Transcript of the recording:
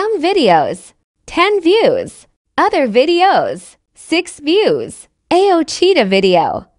some videos, 10 views, other videos, 6 views, AO Cheetah video.